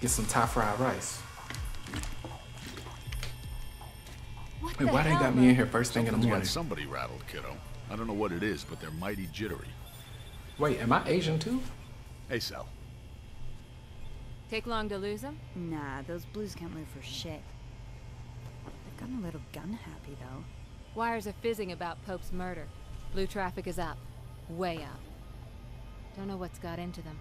Get some Thai fried rice. What Wait, the why they got me in here first thing in the morning? somebody rattled, kiddo. I don't know what it is, but they're mighty jittery. Wait, am I Asian too? Hey, Sal. Take long to lose them? Nah, those blues can't move for shit. They've gotten a little gun happy, though. Wires are fizzing about Pope's murder. Blue traffic is up. Way up. Don't know what's got into them.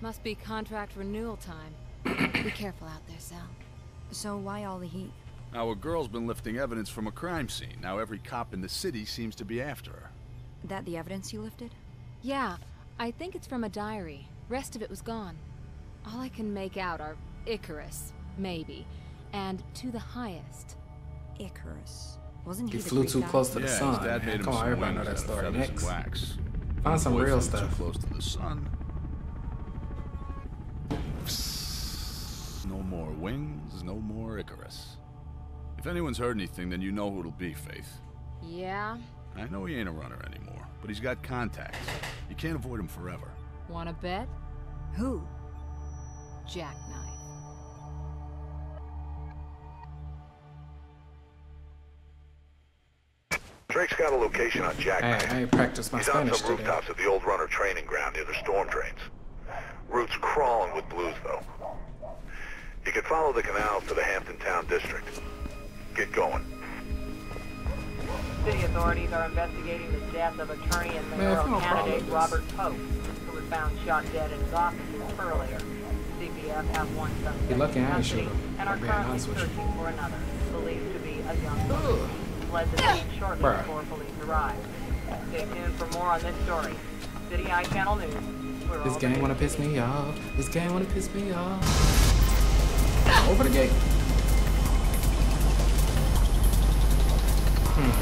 Must be contract renewal time. Be careful out there, Sal. So why all the heat? Our girl's been lifting evidence from a crime scene. Now every cop in the city seems to be after her. That the evidence you lifted? Yeah, I think it's from a diary. Rest of it was gone. All I can make out are Icarus, maybe, and to the highest. Icarus. Wasn't he He the flew too guy? close to the his sun. dad man. made him Come on, everybody know that story. Next. wax. Find some Boy real stuff. Too close to the sun. No more wings, no more Icarus. If anyone's heard anything, then you know who it'll be, Faith. Yeah? I know he ain't a runner anymore, but he's got contacts. You can't avoid him forever. Wanna bet? Who? Jackknife. Drake's got a location on Hey, Jackknife. I ain't practiced my He's on Spanish some today. rooftops of the old runner training ground near the storm drains. Root's crawling with blues, though. You can follow the canals to the Hampton Town District. Get going. City authorities are investigating the death of attorney and Man, mayoral no candidate with Robert Pope, who was found shot dead in his office earlier. CPF have one suspect You're in custody and are currently honest with you. searching for another, believed to be a young woman. Ugh. Fled the scene shortly Bruh. before police arrived. Stay tuned for more on this story. City Eye Channel News. This all game wanna piss me off. This game wanna piss me off. Over the gate. Hmm.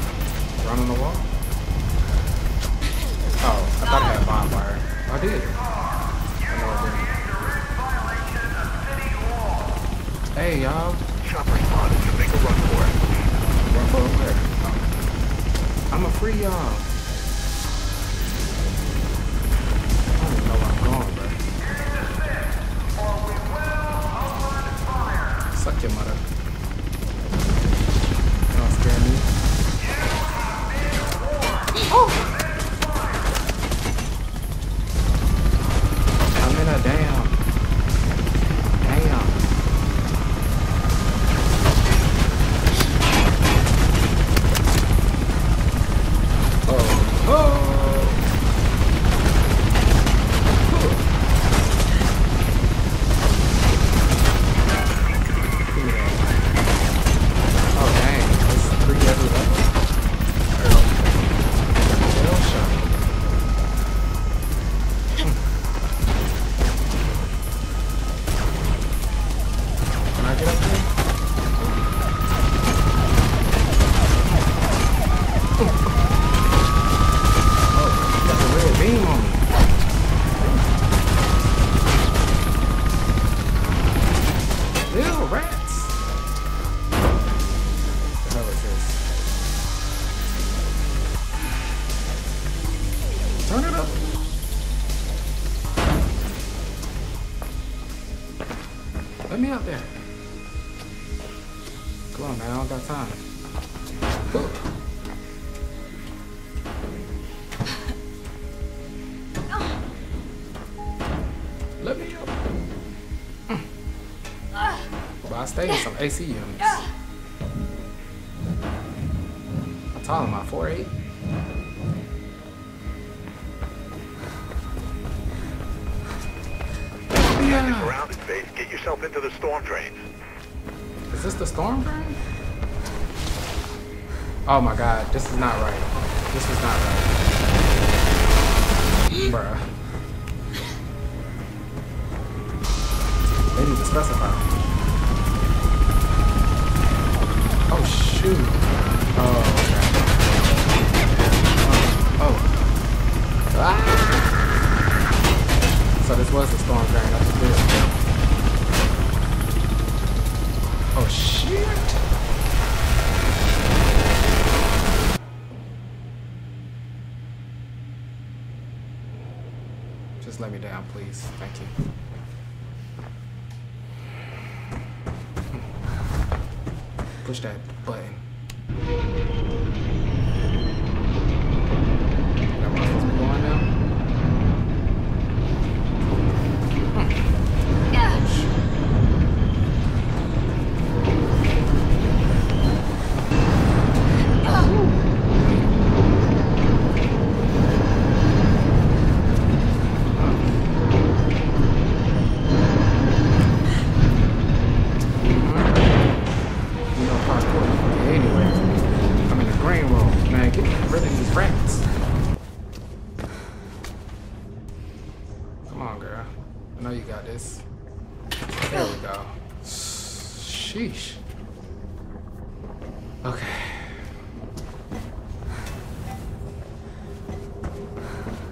Run on the wall? Oh, I thought I had a bomb wire. I did. I know I didn't. Hey, y'all. Chopper spotted, so make a run for it. Run for where? I'ma free y'all. Let me out there. Come on, man. I don't got time. Let me up. But I stay in some AC units. How tall am I? 4'8"? Traffic's Yeah. Yourself into the storm drains. Is this the storm drain? Oh my god, this is not right. This is not right. Bruh. They need to specify. Oh shoot. Oh. Oh. oh. Ah! So this was the storm drain. That's good. Oh, shit. Just let me down, please. Thank you. Push that button. Room. Man, get rid of these rats. Come on, girl. I know you got this. There we go. Sheesh. Okay.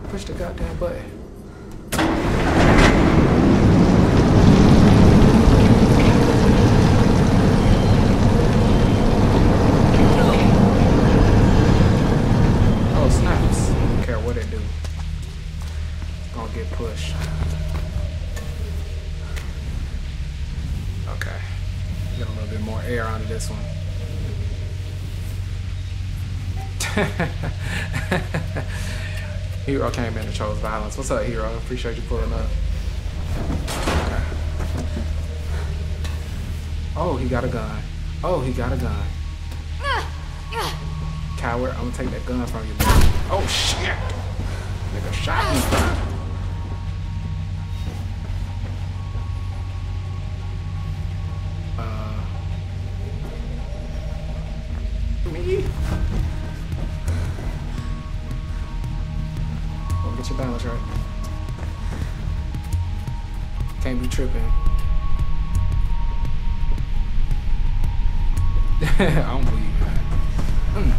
Push the goddamn button. Came in and chose violence. What's up, Hero? Appreciate you pulling up. Oh, he got a gun. Oh, he got a gun. Coward, I'm gonna take that gun from you. Oh shit! Nigga shot me. Uh, me? Get your balance right. Can't be tripping. Weak, man. Mm.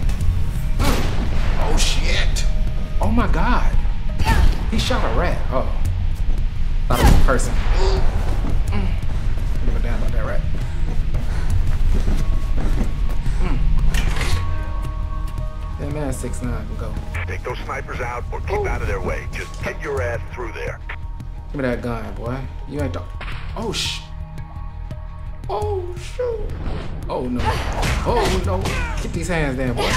Oh shit! Oh my god! He shot a rat. Oh. It was a person. Mm. A damn about that rat. Mm. That man six nine can go. Take those snipers out or keep out of their way. Just get your ass through there. Give me that gun, boy. You ain't the. Oh sh. Oh shoot. Oh no. Oh no. Get these hands down, boy.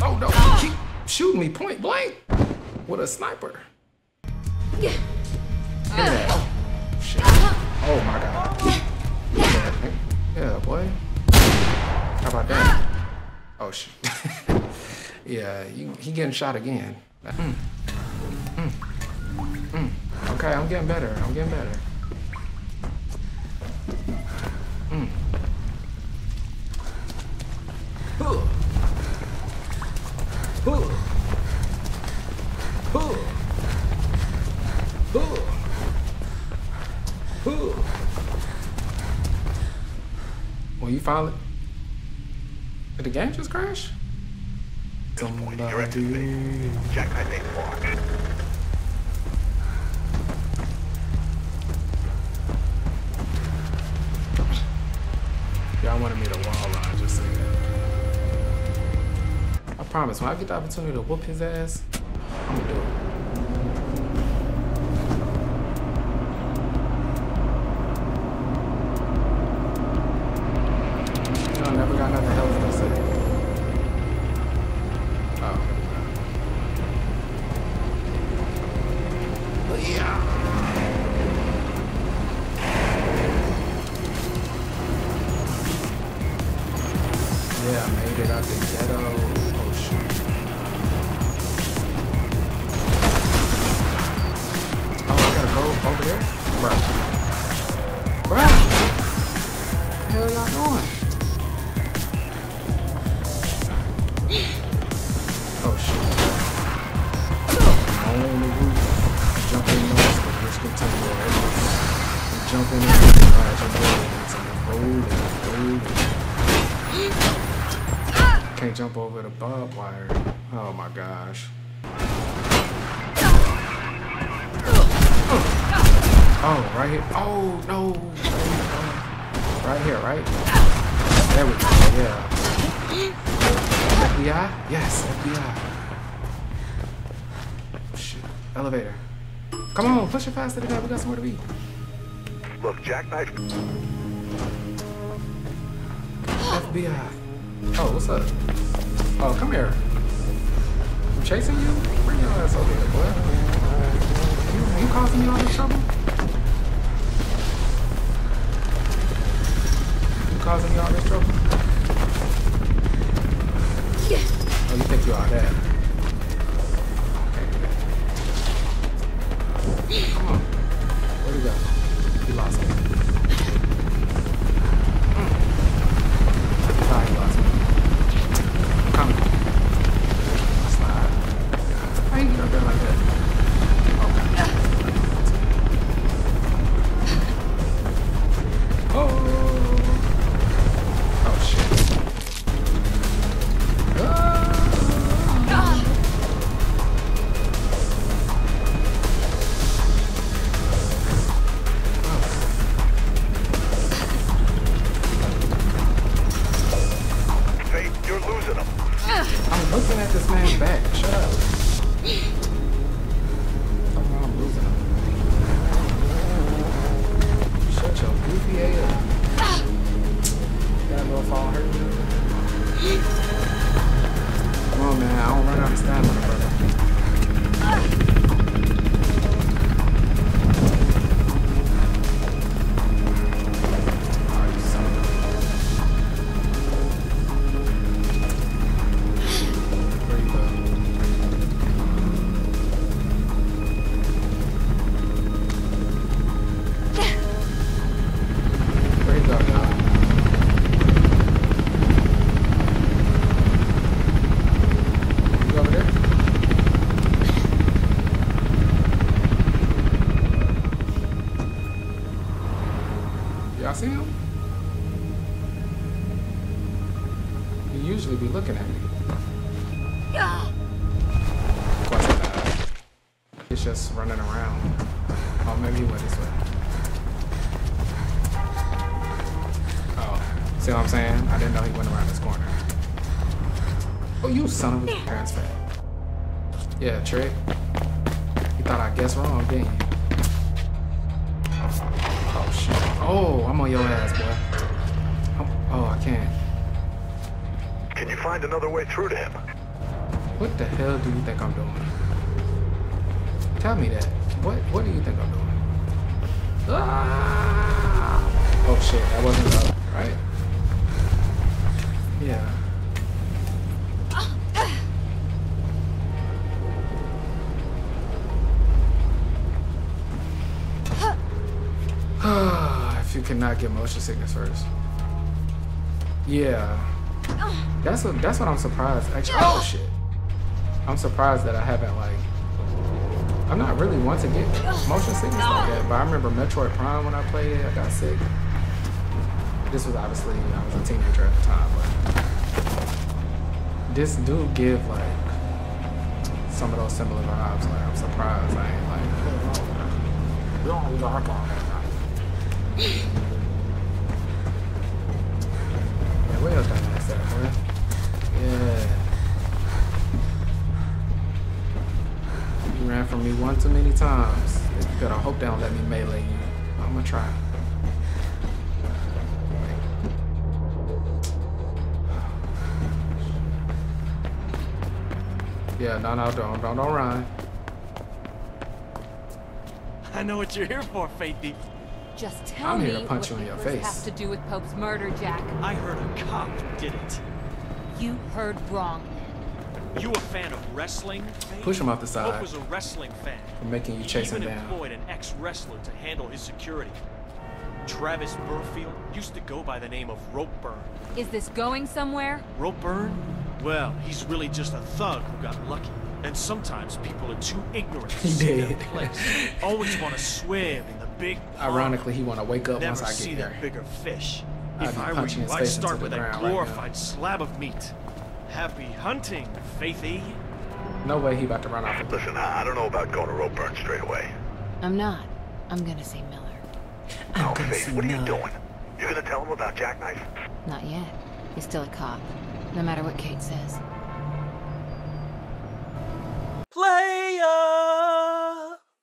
Oh no. Keep shooting me point blank with a sniper. That. Oh. Oh my god. Give. Yeah, boy. How about that? Oh shit. yeah, you, he getting shot again. Mm. Mm. Mm. Okay, I'm getting better. I'm getting better. Mm. Huh. Huh. Huh. Huh. Huh. Well, you finally. Did the game just crash? Exit phase. Jackknife ain't far. Y'all wanted me to wall run, just say that. I promise, when I get the opportunity to whoop his ass, Can't jump over the barbed wire. Oh my gosh. Oh, right here. Oh, no. Right here, right? There we go. Yeah. FBI? Yes, FBI. Oh, shit. Elevator. Come on, push it faster than that. We got somewhere to be. Look, Jackknife. FBI. Oh, what's up? Oh, come here. I'm chasing you? Bring your ass over here, boy. You, you causing me all this trouble? You causing me all this trouble? Yeah. Oh, you think you are that? Okay, Come on. Where'd he go? He lost me. Just running around. Oh, maybe he went this way. Oh, see what I'm saying? I didn't know he went around this corner. Oh, you son of a parents fat. Yeah, trick. You thought I guessed wrong, didn't you? Oh shit. Oh, I'm on your ass, boy. I'm- oh, I can't. Can you find another way through to him? What the hell do you think I'm doing? Tell me that. What What do you think I'm doing? Ah! Oh shit, that wasn't up, right? Yeah. if you cannot get motion sickness first. Yeah. That's what that's what I'm surprised. Actually, oh shit. I'm surprised that I haven't like. I'm not really one to get motion sickness like that, but I remember Metroid Prime when I played it, I got sick. This was obviously I was a teenager at the time, but this do give like some of those similar vibes. Like I'm surprised I ain't like. One too many times. You better hope they don't let me melee you. I'm gonna try. Yeah, no, no, don't, don't, don't run. I know what you're here for, Faithy. Just tell I'm me here to punch what you in your papers face. have to do with Pope's murder, Jack. I heard a cop did it. You heard wrong. You a fan of wrestling? Faith? Push him off the side. Pope was a wrestling fan. For making you He chase him even down. employed an ex-wrestler to handle his security. Travis Burfield used to go by the name of Ropeburn. Is this going somewhere? Ropeburn? Well, he's really just a thug who got lucky. And sometimes people are too ignorant to He see their place. Always want to swim in the big pond. Ironically, he want to wake up Never once I see get that here. bigger fish. I'd if I were you, I'd start with a that ground right glorified slab of meat. Happy hunting, Faithy. No way he about to run off. Listen, I don't know about going to Ropeburn straight away. I'm not. I'm gonna see Miller. I'm oh, Faith, see what Miller. are you doing? You're gonna tell him about Jackknife? Not yet. He's still a cop, no matter what Kate says. Player!